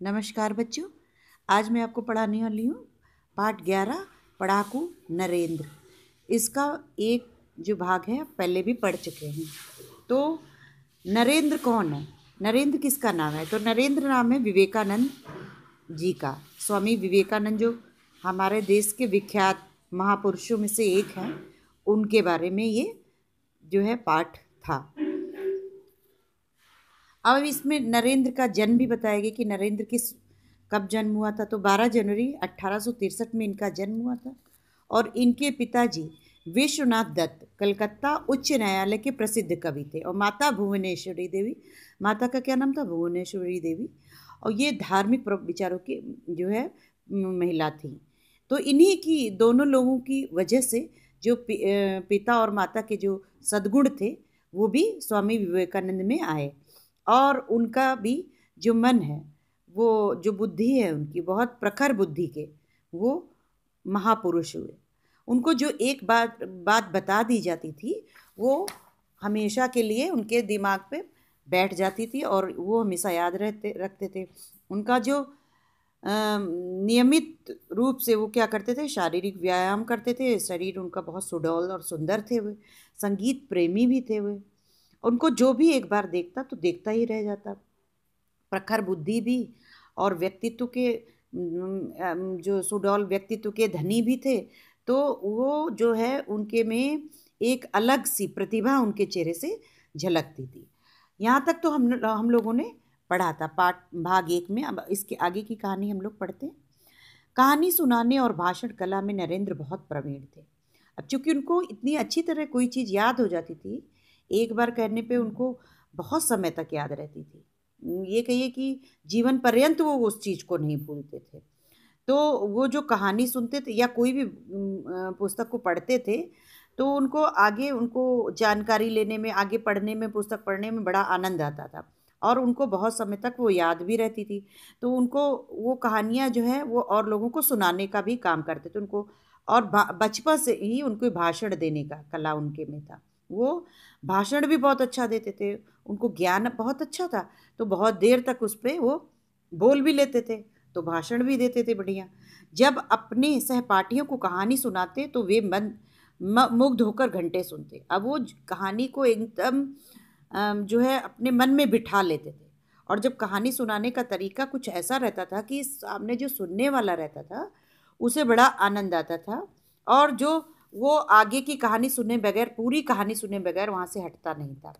नमस्कार बच्चों, आज मैं आपको पढ़ाने वाली हूँ पाठ ग्यारह, पढ़ाकू नरेंद्र। इसका एक जो भाग है, आप पहले भी पढ़ चुके हैं। तो नरेंद्र कौन है? नरेंद्र किसका नाम है? तो नरेंद्र नाम है विवेकानंद जी का। स्वामी विवेकानंद जो हमारे देश के विख्यात महापुरुषों में से एक हैं, उनके बारे में ये जो है पाठ था। अब इसमें नरेंद्र का जन्म भी बताया गया कि नरेंद्र किस, कब जन्म हुआ था? तो 12 जनवरी अट्ठारह में इनका जन्म हुआ था। और इनके पिताजी विश्वनाथ दत्त, कलकत्ता उच्च न्यायालय के प्रसिद्ध कवि थे। और माता भुवनेश्वरी देवी, माता का क्या नाम था? भुवनेश्वरी देवी। और ये धार्मिक विचारों की जो है महिला थी। तो इन्हीं की, दोनों लोगों की वजह से जो पिता और माता के जो सद्गुण थे, वो भी स्वामी विवेकानंद में आए। और उनका भी जो मन है, वो जो बुद्धि है उनकी, बहुत प्रखर बुद्धि के, वो महापुरुष हुए। उनको जो एक बात बात बता दी जाती थी, वो हमेशा के लिए उनके दिमाग पे बैठ जाती थी और वो हमेशा याद रहते, रखते थे। उनका जो नियमित रूप से वो क्या करते थे, शारीरिक व्यायाम करते थे, शरीर उनका बहुत सुडौल और सुंदर थे वे, संगीत प्रेमी भी थे वे। उनको जो भी एक बार देखता तो देखता ही रह जाता। प्रखर बुद्धि भी और व्यक्तित्व के जो सुडौल व्यक्तित्व के धनी भी थे तो वो जो है उनके में एक अलग सी प्रतिभा उनके चेहरे से झलकती थी। यहाँ तक तो हम हम लोगों ने पढ़ा था, पाठ, भाग एक में। अब इसके आगे की कहानी हम लोग पढ़ते हैं। कहानी सुनाने और भाषण कला में नरेंद्र बहुत प्रवीण थे। अब चूँकि उनको इतनी अच्छी तरह कोई चीज़ याद हो जाती थी एक बार कहने पे उनको बहुत समय तक याद रहती थी। ये कहिए कि जीवन पर्यंत वो उस चीज़ को नहीं भूलते थे। तो वो जो कहानी सुनते थे या कोई भी पुस्तक को पढ़ते थे तो उनको आगे उनको जानकारी लेने में, आगे पढ़ने में, पुस्तक पढ़ने में बड़ा आनंद आता था। और उनको बहुत समय तक वो याद भी रहती थी। तो उनको वो कहानियाँ जो है, वो और लोगों को सुनाने का भी काम करते थे। उनको और बचपन से ही उनको भाषण देने का कला उनके में था। वो भाषण भी बहुत अच्छा देते थे, उनको ज्ञान बहुत अच्छा था तो बहुत देर तक उस पर वो बोल भी लेते थे तो भाषण भी देते थे बढ़िया। जब अपने सहपाठियों को कहानी सुनाते तो वे मन मुग्ध होकर घंटे सुनते। अब वो कहानी को एकदम जो है अपने मन में बिठा लेते थे। और जब कहानी सुनाने का तरीका कुछ ऐसा रहता था कि सामने जो सुनने वाला रहता था, उसे बड़ा आनंद आता था। और जो वो आगे की कहानी सुने बगैर, पूरी कहानी सुने बगैर वहाँ से हटता नहीं था।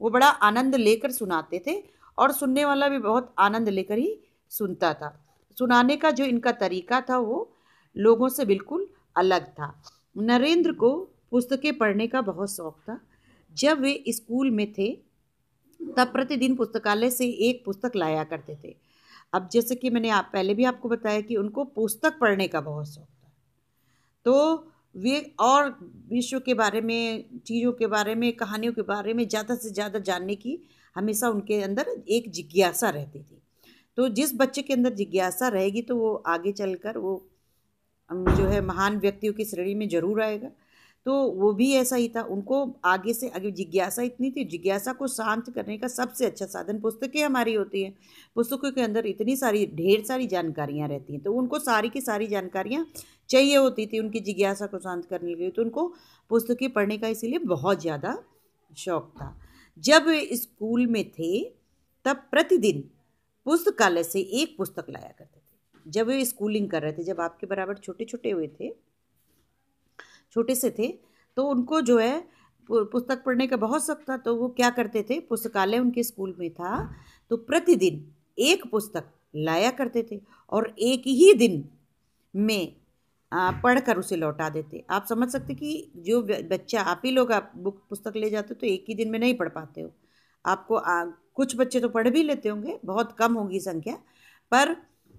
वो बड़ा आनंद लेकर सुनाते थे और सुनने वाला भी बहुत आनंद लेकर ही सुनता था। सुनाने का जो इनका तरीका था वो लोगों से बिल्कुल अलग था। नरेंद्र को पुस्तकें पढ़ने का बहुत शौक था। जब वे स्कूल में थे, तब प्रतिदिन पुस्तकालय से एक पुस्तक लाया करते थे। अब जैसे कि मैंने आप, पहले भी आपको बताया कि उनको पुस्तक पढ़ने का बहुत शौक था। तो वे और विश्व के बारे में, चीज़ों के बारे में, कहानियों के बारे में ज़्यादा से ज़्यादा जानने की हमेशा उनके अंदर एक जिज्ञासा रहती थी। तो जिस बच्चे के अंदर जिज्ञासा रहेगी तो वो आगे चलकर वो जो है महान व्यक्तियों की श्रेणी में ज़रूर आएगा। तो वो भी ऐसा ही था। उनको आगे से, आगे जिज्ञासा इतनी थी, जिज्ञासा को शांत करने का सबसे अच्छा साधन पुस्तकें हमारी होती हैं। पुस्तकों के अंदर इतनी सारी, ढेर सारी जानकारियाँ रहती हैं। तो उनको सारी की सारी जानकारियाँ चाहिए होती थी, उनकी जिज्ञासा को शांत करने के लिए। तो उनको पुस्तकें पढ़ने का इसीलिए बहुत ज़्यादा शौक था। जब स्कूल में थे, तब प्रतिदिन पुस्तकालय से एक पुस्तक लाया करते थे। जब वे स्कूलिंग कर रहे थे, जब आपके बराबर छोटे छोटे हुए थे, छोटे से थे तो उनको जो है पुस्तक पढ़ने का बहुत शौक था। तो वो क्या करते थे? पुस्तकालय उनके स्कूल में था तो प्रतिदिन एक पुस्तक लाया करते थे और एक ही दिन में पढ़कर उसे लौटा देते। आप समझ सकते कि जो बच्चा आप ही लोग आप बुक पुस्तक ले जाते हो तो एक ही दिन में नहीं पढ़ पाते हो। आपको आ, कुछ बच्चे तो पढ़ भी लेते होंगे बहुत कम होगी संख्या पर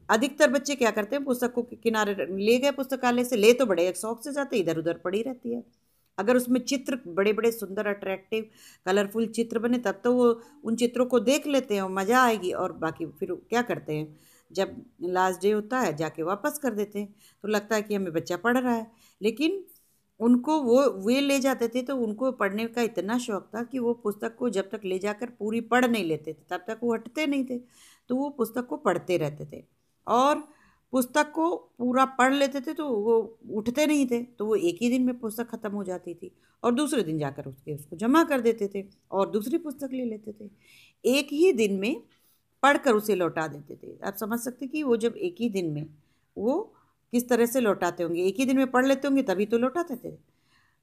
अधिकतर बच्चे क्या करते हैं पुस्तक को किनारे ले गए पुस्तकालय से ले तो बड़े एक शौक से जाते इधर उधर पड़ी रहती है। अगर उसमें चित्र बड़े बड़े सुंदर अट्रैक्टिव कलरफुल चित्र बने तब तो वो उन चित्रों को देख लेते हैं मज़ा आएगी और बाकी फिर क्या करते हैं? जब लास्ट डे होता है, जाके वापस कर देते हैं। तो लगता है कि हमें बच्चा पढ़ रहा है। लेकिन उनको वो, वे ले जाते थे तो उनको पढ़ने का इतना शौक था कि वो पुस्तक को जब तक ले जाकर पूरी पढ़ नहीं लेते थे, तब तक वो हटते नहीं थे। तो वो पुस्तक को पढ़ते रहते थे। और पुस्तक को पूरा पढ़ लेते थे तो वो उठते नहीं थे तो वो एक ही दिन में पुस्तक ख़त्म हो जाती थी और दूसरे दिन जाकर उसके, उसको जमा कर देते थे और दूसरी पुस्तक ले लेते थे। एक ही दिन में पढ़कर उसे लौटा देते थे। आप समझ सकते कि वो जब एक ही दिन में, वो किस तरह से लौटाते होंगे? एक ही दिन में पढ़ लेते होंगे, तभी तो लौटाते थे।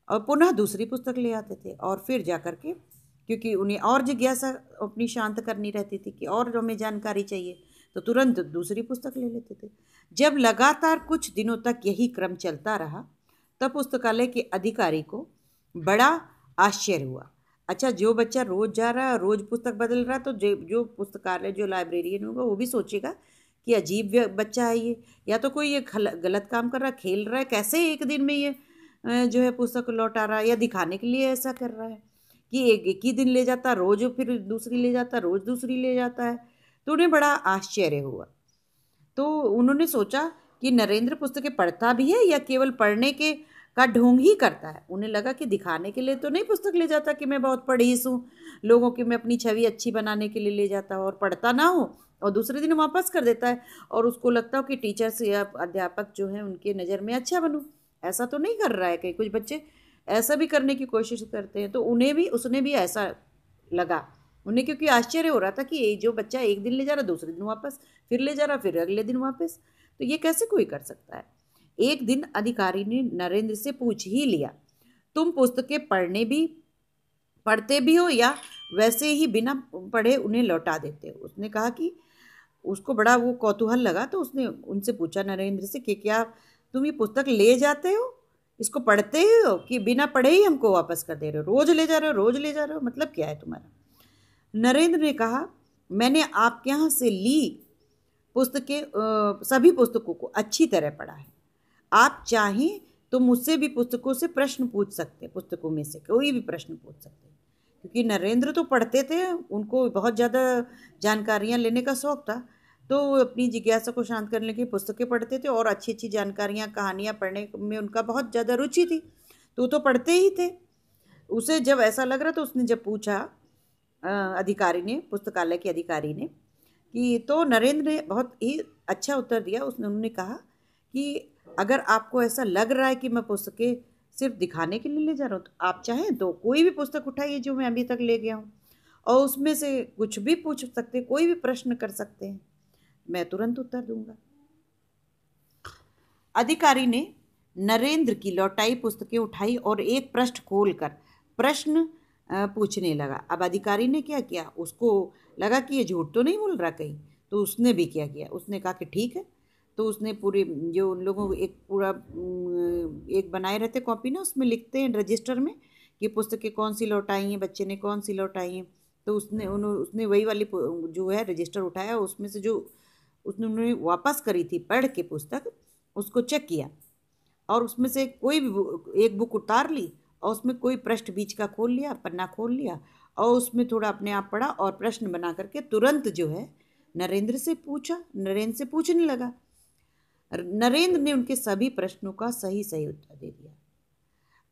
और पुनः दूसरी पुस्तक ले आते थे और फिर जा कर के, क्योंकि उन्हें और जिज्ञासा अपनी शांत करनी रहती थी कि और हमें जानकारी चाहिए तो तुरंत दूसरी पुस्तक ले लेते थे। जब लगातार कुछ दिनों तक यही क्रम चलता रहा, तब पुस्तकालय के अधिकारी को बड़ा आश्चर्य हुआ। अच्छा जो बच्चा रोज़ जा रहा है, रोज़ पुस्तक बदल रहा है तो जो जो पुस्तकालय, जो लाइब्रेरियन होगा, वो भी सोचेगा कि अजीब बच्चा है ये। या तो कोई ये गलत काम कर रहा है, खेल रहा है, कैसे एक दिन में ये जो है पुस्तक लौटा रहा है? या दिखाने के लिए ऐसा कर रहा है कि एक एक ही दिन ले जाता, रोज़ फिर दूसरी ले जाता, रोज़ दूसरी ले जाता है? तो उन्हें बड़ा आश्चर्य हुआ। तो उन्होंने सोचा कि नरेंद्र पुस्तकें पढ़ता भी है या केवल पढ़ने के का ढोंग ही करता है। उन्हें लगा कि दिखाने के लिए तो नहीं पुस्तक ले जाता कि मैं बहुत पढ़ीस हूँ, लोगों की मैं अपनी छवि अच्छी बनाने के लिए ले जाता हूँ और पढ़ता ना हो और दूसरे दिन वापस कर देता है और उसको लगता हो कि टीचर्स या अध्यापक जो हैं उनके नज़र में अच्छा बनूँ। ऐसा तो नहीं कर रहा है कहीं। कुछ बच्चे ऐसा भी करने की कोशिश करते हैं तो उन्हें भी, उसने भी ऐसा लगा। उन्हें क्योंकि आश्चर्य हो रहा था कि ये जो बच्चा एक दिन ले जा रहा, दूसरे दिन वापस, फिर ले जा रहा, फिर अगले दिन वापस। तो ये कैसे कोई कर सकता है? एक दिन अधिकारी ने नरेंद्र से पूछ ही लिया, तुम पुस्तकें पढ़ने भी, पढ़ते भी हो या वैसे ही बिना पढ़े उन्हें लौटा देते हो? उसने कहा कि उसको बड़ा वो कौतूहल लगा तो उसने उनसे पूछा, नरेंद्र से कि क्या तुम ये पुस्तक ले जाते हो? इसको पढ़ते ही हो कि बिना पढ़े ही हमको वापस कर दे रहे हो? रोज़ ले जा रहे हो, रोज़ ले जा रहे हो? मतलब क्या है तुम्हारा? नरेंद्र ने कहा, मैंने आपके यहाँ से ली पुस्तकें सभी पुस्तकों को अच्छी तरह पढ़ा है। आप चाहें तो मुझसे भी पुस्तकों से प्रश्न पूछ सकते हैं, पुस्तकों में से, कोई भी प्रश्न पूछ सकते हैं। क्योंकि नरेंद्र तो पढ़ते थे, उनको बहुत ज़्यादा जानकारियाँ लेने का शौक़ था तो अपनी जिज्ञासा को शांत करने की पुस्तकें पढ़ते थे और अच्छी अच्छी जानकारियाँ, कहानियाँ पढ़ने में उनका बहुत ज़्यादा रुचि थी। तो वो तो पढ़ते ही थे। उसे जब ऐसा लग रहा तो उसने जब पूछा अधिकारी ने, पुस्तकालय के अधिकारी ने, कि तो नरेंद्र ने बहुत ही अच्छा उत्तर दिया, उसने, उन्होंने कहा कि अगर आपको ऐसा लग रहा है कि मैं पुस्तकें सिर्फ़ दिखाने के लिए ले जा रहा हूँ तो आप चाहें तो कोई भी पुस्तक उठाइए जो मैं अभी तक ले गया हूँ। और उसमें से कुछ भी पूछ सकते कोई भी प्रश्न कर सकते हैं, मैं तुरंत उत्तर दूँगा। अधिकारी ने नरेंद्र की लौटाई पुस्तकें उठाई और एक पृष्ठ खोलकर प्रश्न पूछने लगा। अब अधिकारी ने क्या किया? उसको लगा कि ये झूठ तो नहीं बोल रहा कहीं तो उसने भी क्या किया? उसने कहा कि ठीक है तो उसने पूरे जो उन लोगों को एक पूरा एक बनाए रहते कॉपी ना उसमें लिखते हैं रजिस्टर में कि पुस्तकें कौन सी लौटाई हैं बच्चे ने कौन सी लौटाई हैं। तो उसने उन उसने वही वाली जो है रजिस्टर उठाया उसमें से जो उसने उन्होंने वापस करी थी पढ़ के पुस्तक उसको चेक किया। और उसमें से कोई भी एक बुक उतार ली और उसमें कोई पृष्ठ बीच का खोल लिया पन्ना खोल लिया और उसमें थोड़ा अपने आप पढ़ा और प्रश्न बना करके तुरंत जो है नरेंद्र से पूछा नरेंद्र से पूछने लगा। नरेंद्र ने उनके सभी प्रश्नों का सही सही उत्तर दे दिया।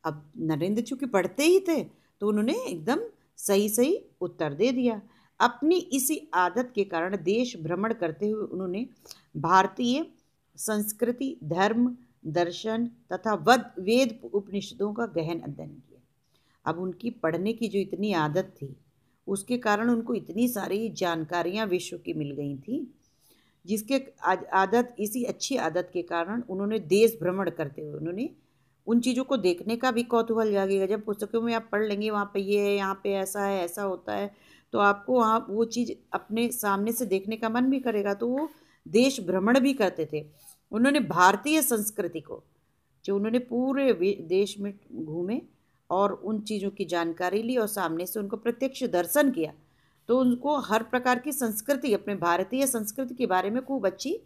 अब नरेंद्र चूँकि पढ़ते ही थे तो उन्होंने एकदम सही सही उत्तर दे दिया। अपनी इसी आदत के कारण देश भ्रमण करते हुए उन्होंने भारतीय संस्कृति, धर्म, दर्शन तथा वद, वेद उपनिषदों का गहन अध्ययन किया। अब उनकी पढ़ने की जो इतनी आदत थी, उसके कारण उनको इतनी सारी जानकारियाँ विश्व की मिल गई थी जिसके आदत, इसी अच्छी आदत के कारण उन्होंने देश भ्रमण करते हुए उन्होंने उन चीज़ों को देखने का भी कौतूहल जागेगा जब पुस्तकों में आप पढ़ लेंगे, वहाँ पे ये है, यहाँ पे ऐसा है, ऐसा होता है तो आपको वहाँ वो चीज़ अपने सामने से देखने का मन भी करेगा। तो वो देश भ्रमण भी करते थे। उन्होंने भारतीय संस्कृति को, जो उन्होंने पूरे देश में घूमे और उन चीज़ों की जानकारी ली और सामने से उनको प्रत्यक्ष दर्शन किया तो उनको हर प्रकार की संस्कृति, अपने भारतीय संस्कृति के बारे में खूब अच्छी,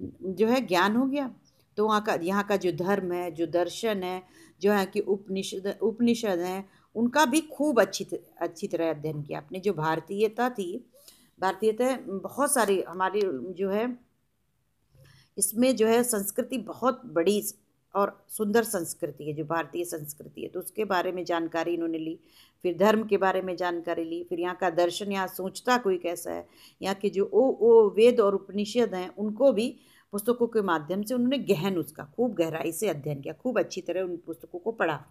जो है ज्ञान हो गया। तो वहाँ का, यहाँ का जो धर्म है, जो दर्शन है, जो यहाँ की उपनिषद उपनिषद हैं, उनका भी खूब अच्छी अच्छी तरह अध्ययन किया अपने जो भारतीयता थी, भारतीयता बहुत सारी हमारी जो है, इसमें जो है संस्कृति बहुत बड़ी और सुंदर संस्कृति है, जो भारतीय संस्कृति है। तो उसके बारे में जानकारी इन्होंने ली, फिर धर्म के बारे में जानकारी ली, फिर यहाँ का दर्शन, यहाँ सोचता कोई कैसा है, यहाँ के जो ओ ओ, वेद और उपनिषद हैं, उनको भी पुस्तकों के माध्यम से उन्होंने गहन उसका, खूब गहराई से अध्ययन किया, खूब अच्छी तरह उन पुस्तकों को पढ़ा।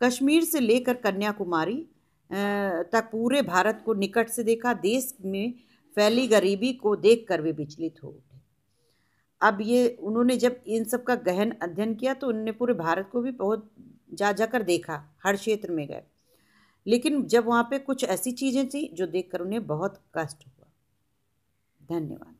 कश्मीर से लेकर कन्याकुमारी तक पूरे भारत को निकट से देखा, देश में फैली गरीबी को देखकर वे विचलित हो। अब ये उन्होंने जब इन सब का गहन अध्ययन किया तो उन्होंने पूरे भारत को भी बहुत जा जाकर देखा, हर क्षेत्र में गए। लेकिन जब वहाँ पे कुछ ऐसी चीज़ें थी, जो देखकर उन्हें बहुत कष्ट हुआ। धन्यवाद।